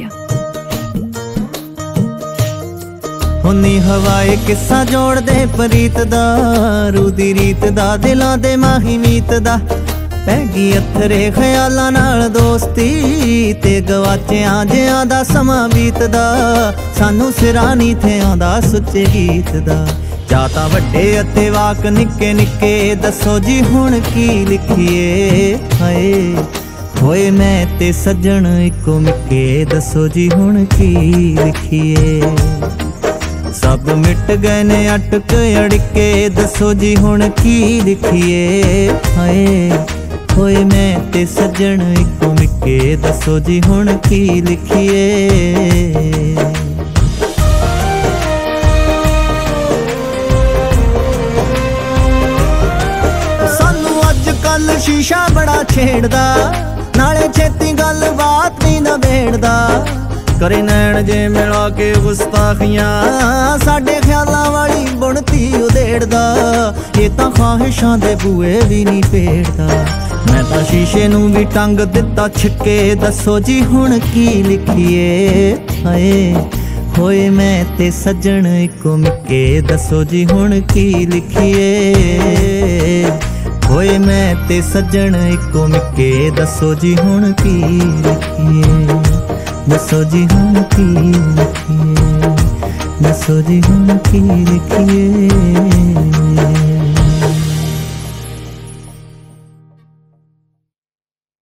ਗਿਆ ਹੁੰਨੀ ਹਵਾਏ ਕਿੱਸਾ ਜੋੜਦੇ, ਪ੍ਰੀਤ ਦਾ, ਰੂਦੀ ਰੀਤ ਦਾ, ਦਿਲਾਂ ਦੇ ਮਾਹੀ ਮੀਤ ਦਾ। ਪੈਗੀ ਅਥਰੇ ਖਿਆਲਾਂ ਨਾਲ ਦੋਸਤੀ, ਤੇ ਗਵਾਚਿਆਂ ਜਿਆਂ ਦਾ ਸਮਾਂ ਬੀਤਦਾ। ਸਾਨੂੰ ਸਿਰਾਂ ਨੀ ਥੇ ਆਉਂਦਾ ਸੁੱਚੇ ਗੀਤ ਦਾ। ਜਾਂ ਤਾਂ ਵੱਡੇ ਅਤੇ ਵਾਕ ਨਿੱਕੇ ਨਿੱਕੇ, ਦੱਸੋ ਜੀ ਹੁਣ ਕੀ ਲਿਖੀਏ? ਹਾਏ। ਹੋਏ ਮੈਂ ਤੇ ਸੱਜਣ ਇੱਕੋ ਮਿੱਕੇ ਦੱਸੋ ਜੀ ਹੁਣ ਕੀ ਲਿਖੀਏ? ਸਭ ਮਿਟ ਗਏ ਨੇ ਅਟਕ ਅੜਕੇ, ਦੱਸੋ ਜੀ ਹੁਣ ਕੀ ਲਿਖੀਏ? ਹਾਏ, ਹੋਏ ਮੈਂ ਤੇ ਸੱਜਣ ਇੱਕੋ ਮਿੱਕੇ ਦੱਸੋ ਜੀ ਹੁਣ ਕੀ ਲਿਖੀਏ? ਸਾਨੂੰ ਅੱਜ ਕੱਲ ਸ਼ੀਸ਼ਾ ਬੜਾ ਛੇੜਦਾ। ਛੇਤੀ ਗੱਲ ਬਾਤ ਨਹੀਂ ਨਵੇੜਦਾ ਕਰੇ ਨੈਣ ਜੇ ਮਿਲਾ ਕੇ ਗੁਸਤਾਖੀਆਂ, ਸਾਡੇ ਖਿਆਲਾਂ ਵਾਲੀ ਬੁਣਤੀ ਉਧੇੜਦਾ ਇਹ ਤਾਂ ਖਾਹਿਸ਼ਾਂ ਦੇ ਬੂਏ ਵੀ ਨਹੀਂ ਫੇੜਦਾ ਮੈਂ ਤਾਂ ਸ਼ੀਸ਼ੇ ਨੂੰ ਵੀ ਟੰਗ ਦਿੱਤਾ, ਛਿੱਕੇ ਦੱਸੋ ਜੀ ਹੁਣ ਕੀ ਲਿਖੀਏ? ਹਾਏ, ਹੋਏ ਮੈਂ ਤੇ ਸੱਜਣ ਇੱਕੋ ਮਿੱਕੇ, ਦੱਸੋ ਜੀ ਹੁਣ ਕੀ ਲਿਖੀਏ? ਤੇ ਸੱਜਣ ਇੱਕੋ ਮਿੱਕੇ। ਦੱਸੋ ਜੀ ਹੁਣ ਕੀ ਲਿਖੀਏ ਦੱਸੋ ਜੀ ਹੁਣ ਕੀ ਲਿਖੀਏ ਦੱਸੋ ਜੀ ਹੁਣ ਕੀ ਲਿਖੀਏ